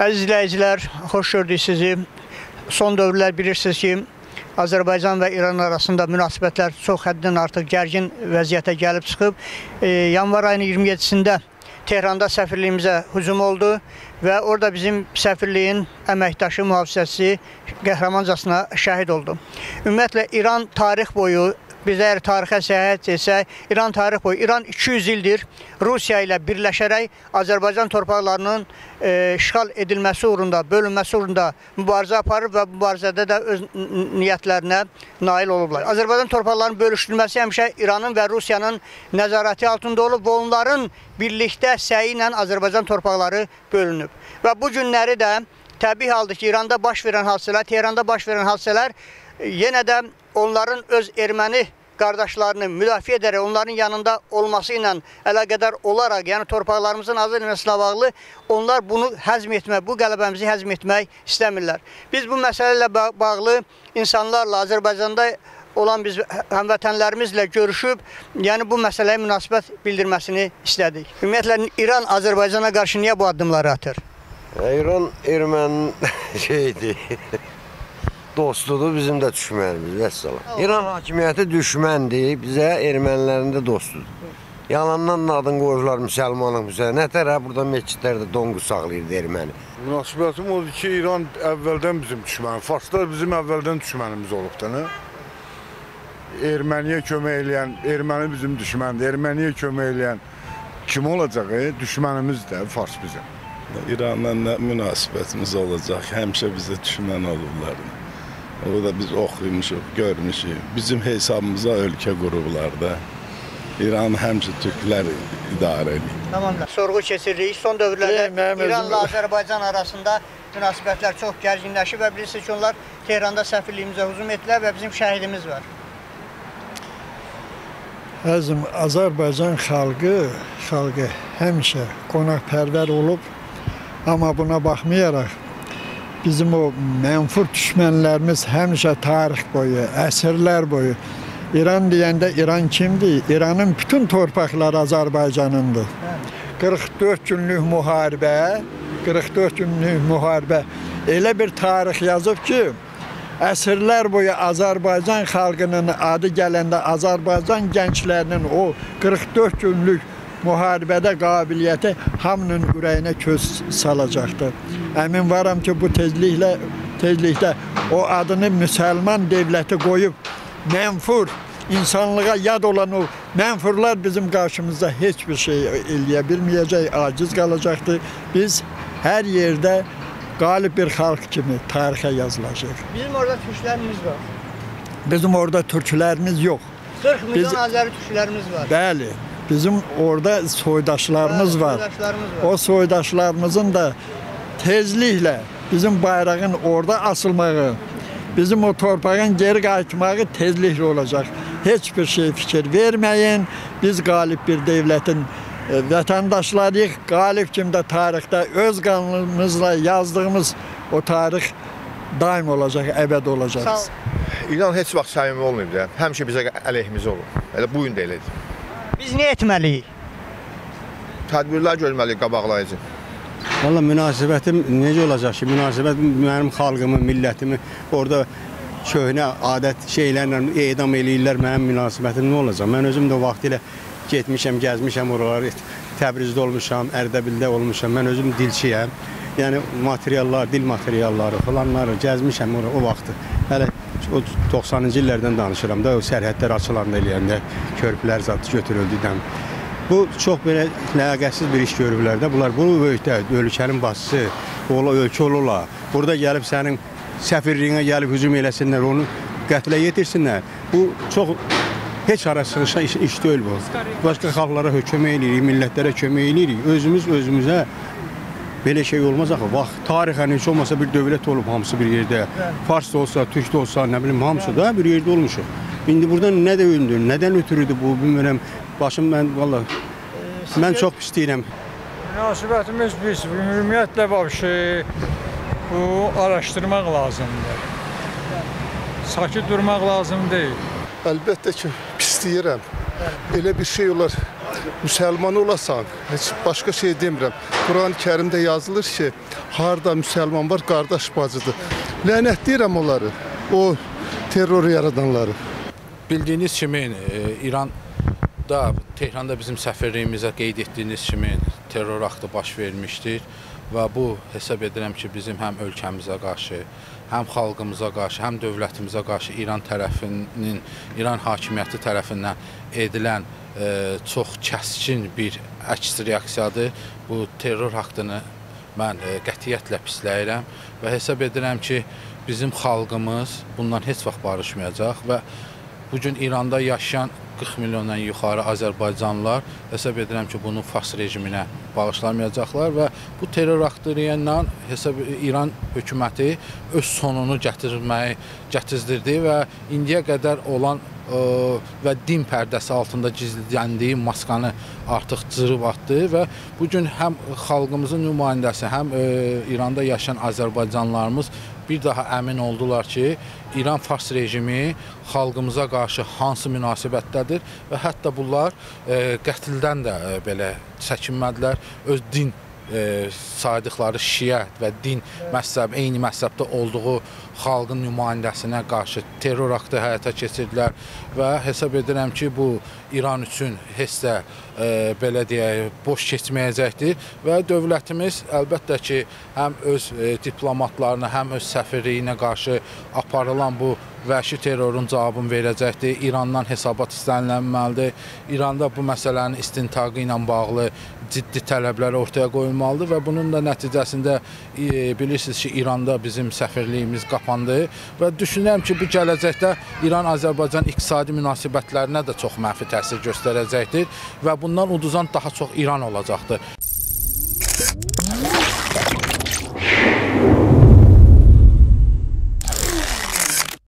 Əziz izləyicilər, xoş gördük sizi. Son dövrlər bilirsiniz ki, Azərbaycan və İran arasında münasibətlər çox həddən artıq gərgin vəziyyətə gəlib çıxıb. E, yanvar ayının 27-sində Tehranda səfirliyimizə hücum oldu və orada bizim səfirliyin əməkdaşı, mühafizəçisi qəhrəmancasına şəhid oldu. Ümumiyyətlə İran tarix boyu biz əgər tarixə səyahət etsək, İran tarix boyu, İran 200 ildir Rusiya ilə birləşərək Azərbaycan torpaqlarının e, işğal edilməsi uğrunda, bölünməsi uğrunda mübarizə aparıb və mübarizədə də öz niyyətlərinə nail olublar. Azərbaycan torpaqlarının bölüşdürülməsi həmişə İranın və Rusiyanın nəzarəti altında olub və onların birlikdə səyi ilə Azərbaycan torpaqları bölünüb. Və bu günləri də təbii haldır ki, İranda baş verən hadisələr, Tehranda baş verən hadisələr yenə də onların öz erməni qardaşlarını müdafiə edərək onların yanında olması ilə əlaqədar olaraq, yəni torpaqlarımızın azad edilməsinə bağlı onlar bunu həzm etmək, bu qələbəmizi həzm etmək istəmirlər. Biz bu məsələ ilə bağlı insanlarla Azərbaycanda olan biz həmvətənlərimizlə görüşüb, yəni bu məsələyə münasibət bildirməsini istədik. Ümumiyyətlə İran Azərbaycana qarşı niyə bu addımları atır? İran erməni şeydir. dostudur, bizim də düşmənimiz. Vəssalam. İran hakimiyyəti düşməndir, bizə ermənilərin də dostudur. Yalandan adın qoyurlar müsəlmanlıq müsəlman. Nə tərə burada məscidlərdə donqu saxlayırdı erməni. Münasibətim odur ki, İran əvvəldən bizim düşmən, Farslar bizim əvvəldən düşmənimiz olub da, nə? Erməniyə kömək eləyən, erməni bizim düşməndir. Erməniyə kömək eləyən kim olacaq? E? Düşmənimiz də Fars bizim. İranla nə münasibətimiz olacaq? Həmişə bizə düşmən olublar. O da biz oxumuşuq, görmüşük. Bizim hesabımıza ölkə qurublar da. İran həmişə türklər idarə edir. Tamamdır. Sorğu keçiririk. Son dövrlərdə mənim İranla Azərbaycan arasında münasibətlər çox gərginləşib və bilirsiniz ki, onlar Tehranda səfirliyimizə hücum etdilər və bizim şəhidimiz var. Əzim Azərbaycan xalqı, xalqı həmişə qonaqpərvər olub, amma buna baxmayaraq bizim o mənfur düşmənlərimiz həmişə tarix boyu, əsrlər boyu İran deyəndə İran kimdir? İranın bütün torpaqları Azərbaycanındır. 44 günlük müharibə, 44 günlük müharibə elə bir tarix yazıb ki, əsrlər boyu Azərbaycan xalqının adı gələndə Azərbaycan gənclərinin o 44 günlük müharibədə qabiliyyəti hamının ürəyinə köz salacaqdır. Əmin varam ki, bu tezliklə tezlikdə o adını müsəlman dövləti qoyub mənfur insanlığa yad olan o mənfurlar bizim qarşımızda heç bir şey eləyə bilməyəcək, aciz qalacaqdır. Biz hər yerdə qalib bir xalq kimi tarixə yazılacaq. Bizim orada türklərimiz var. Bizim orada türklərimiz yox. 40 milyon Biz- Azəri türklərimiz var. Bəli, bizim orada soydaşlarımız var. soydaşlarımız var. O soydaşlarımızın da tezliklə bizim bayrağın orada asılmağı, bizim o torpağın geri qayıtmağı tezliklə olacaq. Heç bir şey fikir verməyin. Biz qalib bir dövlətin e, vətəndaşlarıyıq. Qalib kimi də tarixdə öz qanımızla yazdığımız o tarix daim olacaq, əbəd olacaq. İran heç vaxt səmimi olmayıb da. Həmişə bizə əleyhimizə olub. Elə bu gün də elədir. Biz nə etməliyik? Tədbirlər görməliyik qabaqlayıcı. Valla münasibətim necə olacaq ki, münasibət mənim xalqımı, millətimi orada köhnə adət şeylərlə edam eləyirlər, mənim münasibətim nə olacaq? Mən özüm də vaxtilə getmişəm, gəzmişəm oraları, Təbrizdə olmuşam, Ərdəbildə olmuşam. Mən özüm dilçiyəm. Yəni materiallar, dil materialları falanları gəzmişəm o vaxtı. Hələ o 90-cı illərdən danışıram da, o sərhədlər açılanda eləyəndə körpülər zat götürüldüdən. Bu çox belə ləyaqətsiz bir iş görüblər də. Bunlar bu böyükdə ölkənin başçısı, ola ölkə olurlar. Burada gəlib sənin səfirliyinə gəlib hücum eləsinlər, onu qətlə yetirsinlər. Bu çox heç ara sığışan iş, iş deyil bu. Başqa xalqlara kömək eləyirik, millətlərə kömək eləyirik. Özümüz özümüzə belə şey olmaz axı. Bax, tarixən heç olmasa bir dövlət olub hamısı bir yerdə. Fars da olsa, türk də olsa, nə bilim hamısı da bir yerdə olmuşuq. İndi buradan nə də öndür, nədən ötürüdür bu, bilmirəm. Başım mən valla mən çox istəyirəm. Münasibətimiz biz ümumiyyətlə vəbşi bu araşdırmaq lazımdır. Sakit durmaq lazım deyil. Əlbəttə ki, pisləyirəm. Elə bir şey olar. Müsəlman olasan, heç başqa şey demirəm. Qurani-Kərimdə yazılır ki, harda müsəlman var, qardaş bacıdır. Lənətləyirəm onları, o terror yaradanları. Bildiyiniz kimi e, İranda Tehranda bizim səfirliyimizə qeyd etdiyiniz kimi terror aktı baş vermişdir və bu hesab edirəm ki, bizim həm ölkəmizə qarşı, həm xalqımıza qarşı, həm dövlətimizə qarşı İran tərəfinin, İran hakimiyyəti tərəfindən edilən e, çox kəskin bir əks reaksiyadır. Bu terror aktını mən e, qətiyyətlə pisləyirəm və hesab edirəm ki, bizim xalqımız bundan heç vaxt barışmayacaq və bu gün İranda yaşayan 40 milyondan yuxarı Azərbaycanlılar hesab edirəm ki, bunu fars rejiminə bağışlamayacaqlar və bu terror aktı ilə hesab İran hökuməti öz sonunu gətirməyi gətizdirdi və indiyə qədər olan və din pərdəsi altında gizləndiyi maskanı artıq cırıb atdı və bu gün həm xalqımızın nümayəndəsi, həm İranda yaşayan Azərbaycanlılarımız bir daha əmin oldular ki, İran fars rejimi xalqımıza qarşı hansı münasibətdədir və hətta bunlar qətldən də belə çəkinmədilər. Öz din saydıqları şiə və din məzhəb eyni məzhəbdə olduğu xalqın nümayəndəsinə qarşı terror aktı həyata keçirdilər və hesab edirəm ki, bu İran üçün heç də e, belə deyək, boş keçməyəcəkdir və dövlətimiz əlbəttə ki, həm öz e, diplomatlarına, həm öz səfirliyinə qarşı aparılan bu vəhşi terrorun cavabını verəcəkdir. İrandan hesabat istənilməlidir. İranda bu məsələnin istintaqı ilə bağlı ciddi tələblər ortaya qoyulmalıdır və bunun da nəticəsində e, bilirsiniz ki, İranda bizim səfirliyimiz qapandı və düşünürəm ki, bu gələcəkdə İran-Azərbaycan iqtisadi münasibətlərinə də çox mənfi təsir göstərəcəkdir və bundan uduzan daha çox İran olacaqdır.